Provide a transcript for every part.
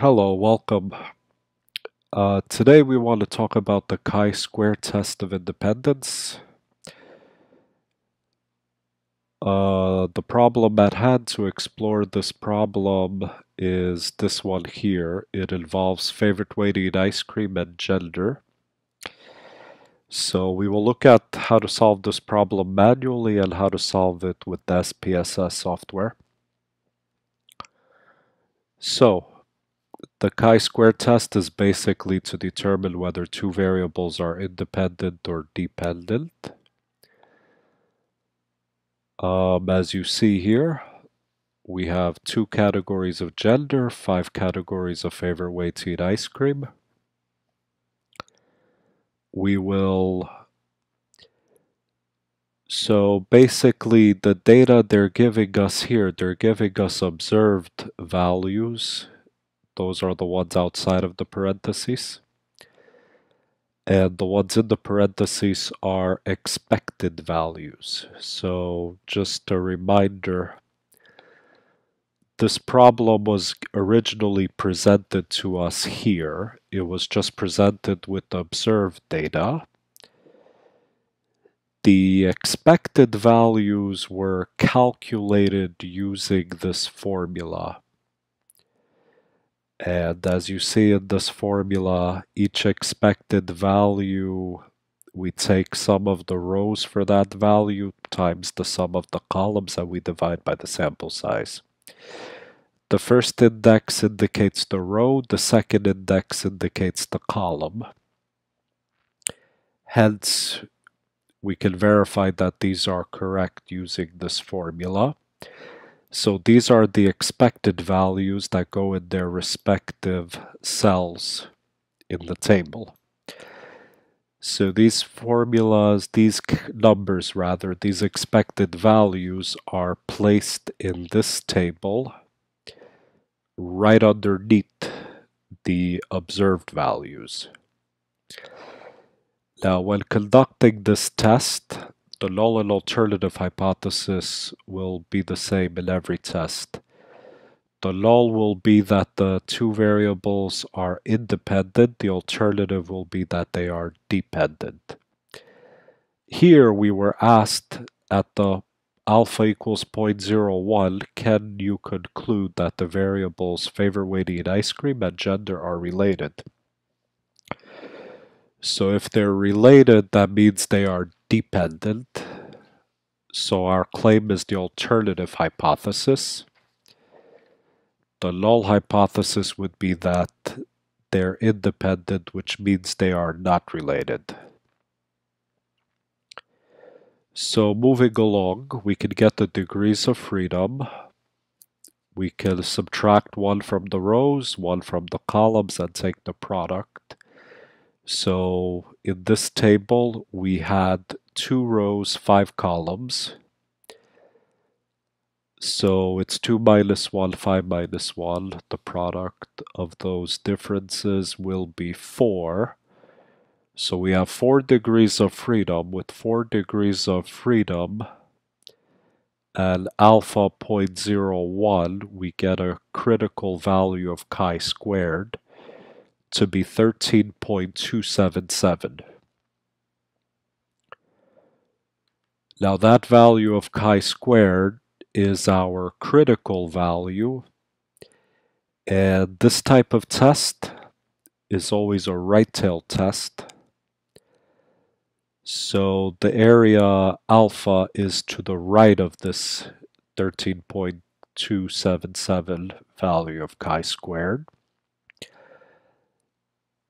Hello, welcome. Uh, today we want to talk about the chi-square test of independence. Uh, the problem at hand to explore this problem is this one here. It involves favorite way to eat ice cream and gender. So we will look at how to solve this problem manually and how to solve it with the SPSS software. So, the chi-square test is basically to determine whether two variables are independent or dependent. Um, as you see here, we have two categories of gender, five categories of favorite way to eat ice cream. We will so basically the data they're giving us here, they're giving us observed values. Those are the ones outside of the parentheses. And the ones in the parentheses are expected values. So just a reminder, this problem was originally presented to us here. It was just presented with the observed data the expected values were calculated using this formula. And as you see in this formula, each expected value, we take sum of the rows for that value times the sum of the columns and we divide by the sample size. The first index indicates the row, the second index indicates the column. Hence, we can verify that these are correct using this formula. So these are the expected values that go in their respective cells in the table. So these formulas, these numbers rather, these expected values are placed in this table right underneath the observed values. Now, when conducting this test, the null and alternative hypothesis will be the same in every test. The null will be that the two variables are independent. The alternative will be that they are dependent. Here we were asked at the alpha equals 0.01, can you conclude that the variables to eat ice cream and gender are related? So if they're related, that means they are dependent. So our claim is the alternative hypothesis. The null hypothesis would be that they're independent, which means they are not related. So moving along, we can get the degrees of freedom. We can subtract one from the rows, one from the columns, and take the product. So in this table, we had two rows, five columns. So it's 2 minus 1, 5 minus 1. The product of those differences will be 4. So we have 4 degrees of freedom. With 4 degrees of freedom and alpha 0.01, we get a critical value of chi squared to be 13.277. Now that value of chi squared is our critical value and this type of test is always a right tail test. So the area alpha is to the right of this 13.277 value of chi squared.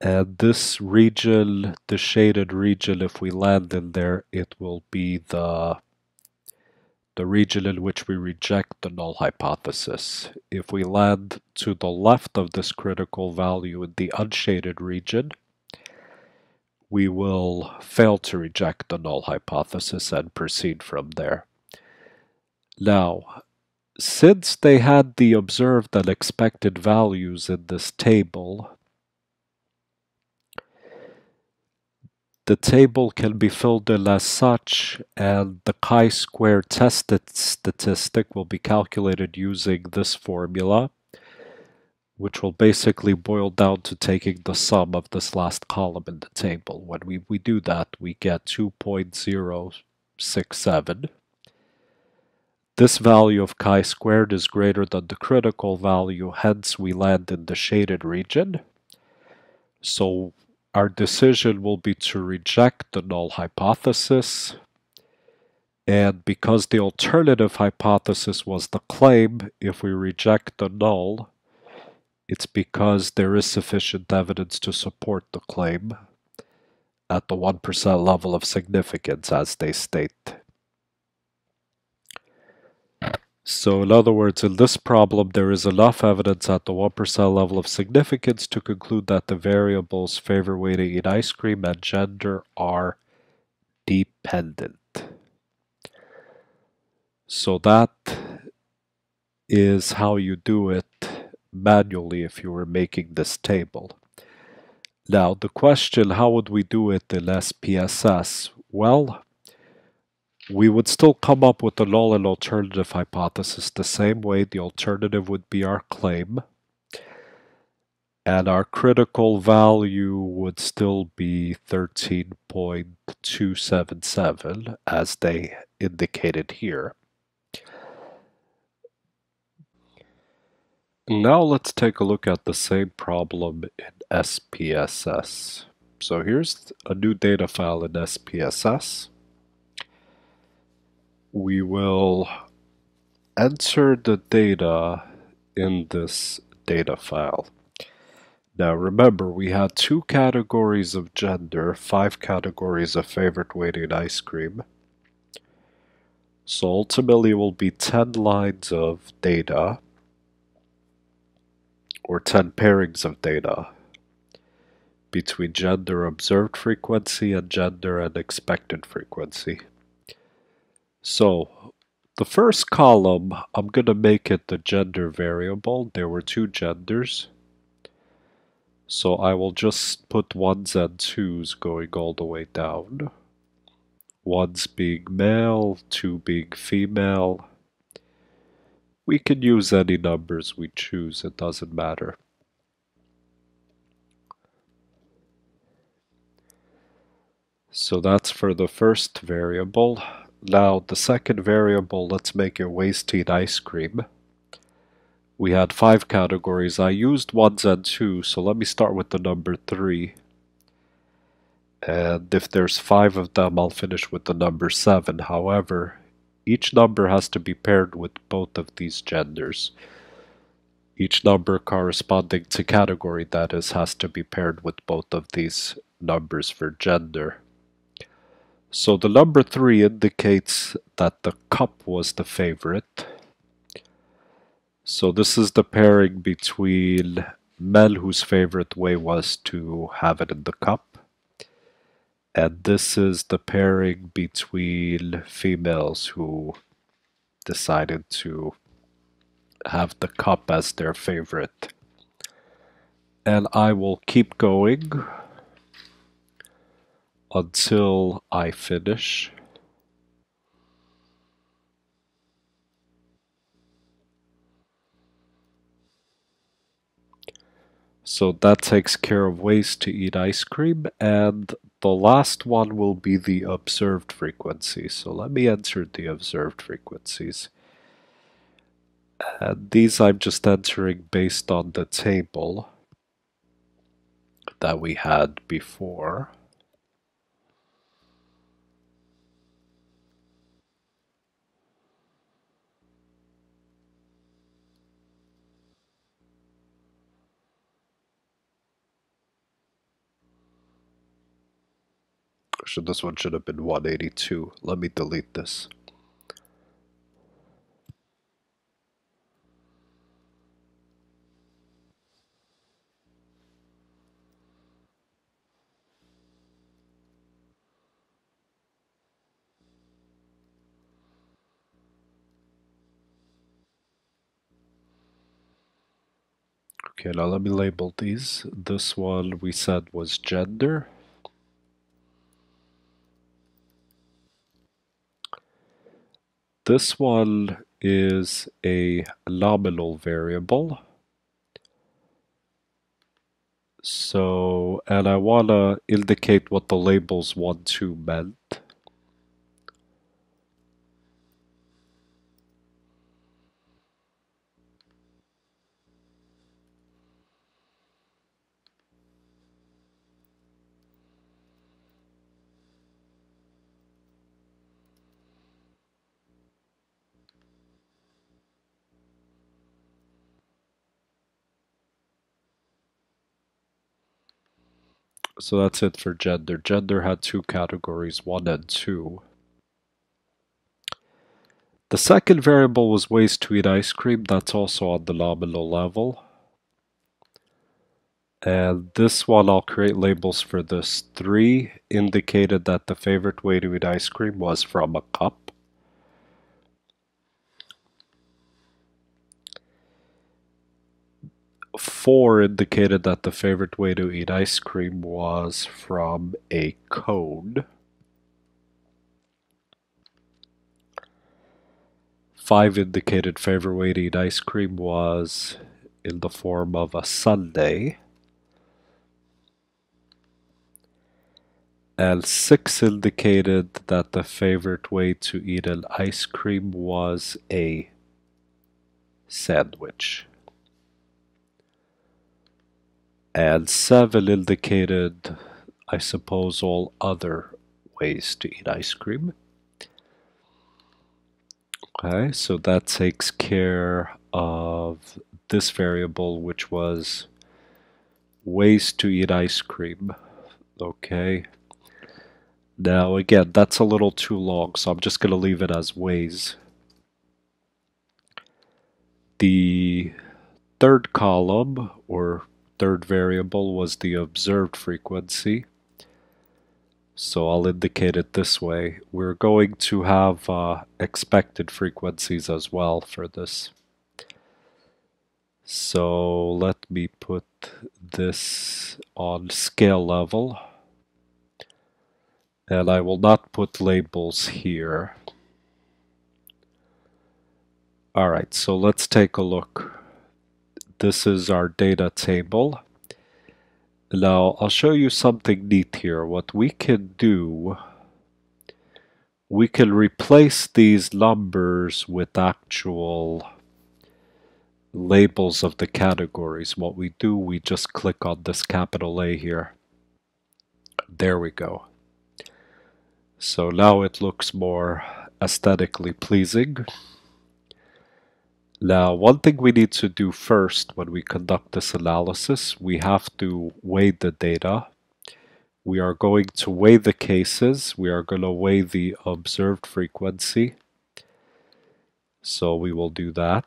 And this region, the shaded region, if we land in there, it will be the, the region in which we reject the null hypothesis. If we land to the left of this critical value in the unshaded region, we will fail to reject the null hypothesis and proceed from there. Now, since they had the observed and expected values in this table, The table can be filled in as such, and the chi-square tested statistic will be calculated using this formula. which will basically boil down to taking the sum of this last column in the table. When we, we do that, we get 2.067. This value of chi squared is greater than the critical value, hence we land in the shaded region. So our decision will be to reject the null hypothesis. And because the alternative hypothesis was the claim, if we reject the null, it's because there is sufficient evidence to support the claim at the 1% level of significance, as they state. So in other words, in this problem, there is enough evidence at the 1% level of significance to conclude that the variables favor way to eat ice cream and gender are dependent. So that is how you do it manually if you were making this table. Now the question, how would we do it in SPSS? Well, we would still come up with the null and alternative hypothesis the same way. The alternative would be our claim. And our critical value would still be 13.277 as they indicated here. Now let's take a look at the same problem in SPSS. So here's a new data file in SPSS we will enter the data in this data file. Now remember, we had two categories of gender, five categories of favorite weighted ice cream. So ultimately it will be 10 lines of data, or 10 pairings of data, between gender observed frequency and gender and expected frequency. So the first column, I'm going to make it the gender variable. There were two genders. So I will just put ones and twos going all the way down. Ones being male, two being female. We can use any numbers we choose, it doesn't matter. So that's for the first variable. Now the second variable, let's make it waste heat ice cream. We had five categories. I used ones and two, so let me start with the number three. And if there's five of them, I'll finish with the number seven. However, each number has to be paired with both of these genders. Each number corresponding to category, that is, has to be paired with both of these numbers for gender. So the number three indicates that the cup was the favorite. So this is the pairing between men whose favorite way was to have it in the cup. And this is the pairing between females who decided to have the cup as their favorite. And I will keep going until I finish. So that takes care of ways to eat ice cream and the last one will be the observed frequency. So let me enter the observed frequencies. And these I'm just entering based on the table that we had before. Actually, this one should have been 182. Let me delete this. Okay, now let me label these. This one we said was gender. This one is a nominal variable. So, and I want to indicate what the labels 1, 2 meant. So that's it for gender. Gender had two categories, one and two. The second variable was ways to eat ice cream. That's also on the nominal level. And this one, I'll create labels for this. Three indicated that the favorite way to eat ice cream was from a cup. 4 indicated that the favorite way to eat ice cream was from a cone. 5 indicated favorite way to eat ice cream was in the form of a sundae. And 6 indicated that the favorite way to eat an ice cream was a sandwich and 7 indicated, I suppose, all other ways to eat ice cream. Okay, so that takes care of this variable, which was ways to eat ice cream. Okay. Now, again, that's a little too long, so I'm just going to leave it as ways. The third column, or third variable was the observed frequency. So I'll indicate it this way. We're going to have uh, expected frequencies as well for this. So let me put this on scale level. And I will not put labels here. Alright, so let's take a look this is our data table. Now I'll show you something neat here. What we can do, we can replace these numbers with actual labels of the categories. What we do, we just click on this capital A here. There we go. So now it looks more aesthetically pleasing. Now, one thing we need to do first when we conduct this analysis, we have to weigh the data. We are going to weigh the cases. We are going to weigh the observed frequency. So we will do that.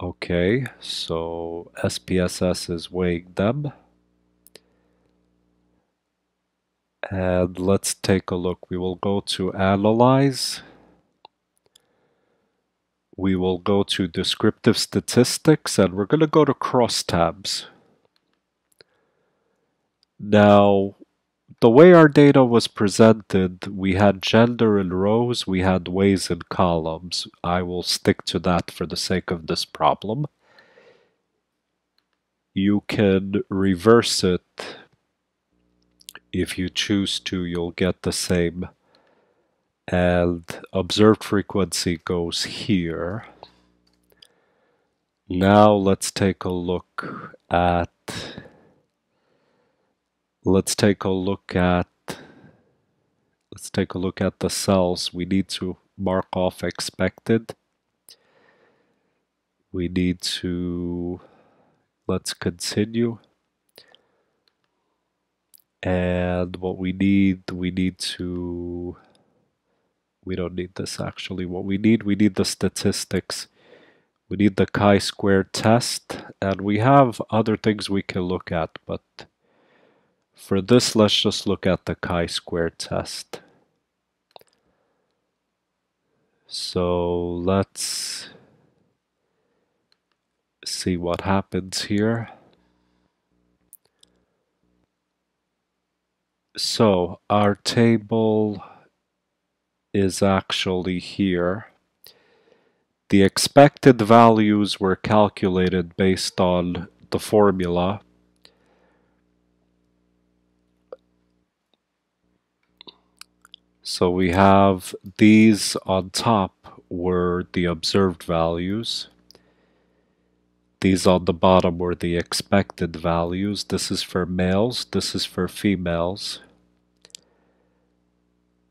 Okay, so SPSS is weighing them. And let's take a look. We will go to Analyze we will go to descriptive statistics and we're going to go to crosstabs. Now, the way our data was presented, we had gender in rows, we had ways in columns. I will stick to that for the sake of this problem. You can reverse it if you choose to, you'll get the same and observed frequency goes here. Now let's take a look at let's take a look at let's take a look at the cells. We need to mark off expected. We need to let's continue. And what we need, we need to we don't need this actually. What we need, we need the statistics. We need the chi-square test, and we have other things we can look at, but for this, let's just look at the chi-square test. So let's see what happens here. So our table is actually here. The expected values were calculated based on the formula. So we have these on top were the observed values. These on the bottom were the expected values. This is for males, this is for females.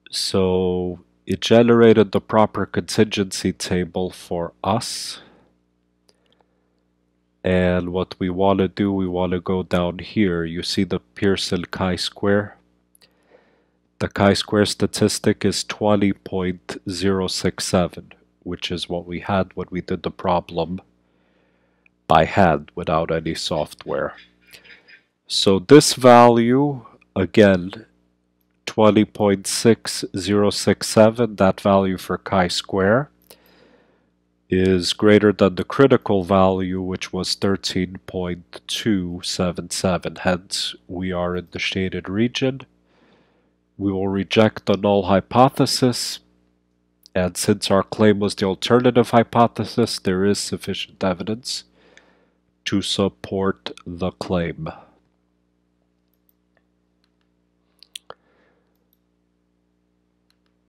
So it generated the proper contingency table for us. And what we want to do, we want to go down here. You see the Pearson chi-square? The chi-square statistic is 20.067, which is what we had when we did the problem by hand without any software. So this value, again, 20.6067, that value for chi-square, is greater than the critical value, which was 13.277. Hence, we are in the shaded region. We will reject the null hypothesis, and since our claim was the alternative hypothesis, there is sufficient evidence to support the claim.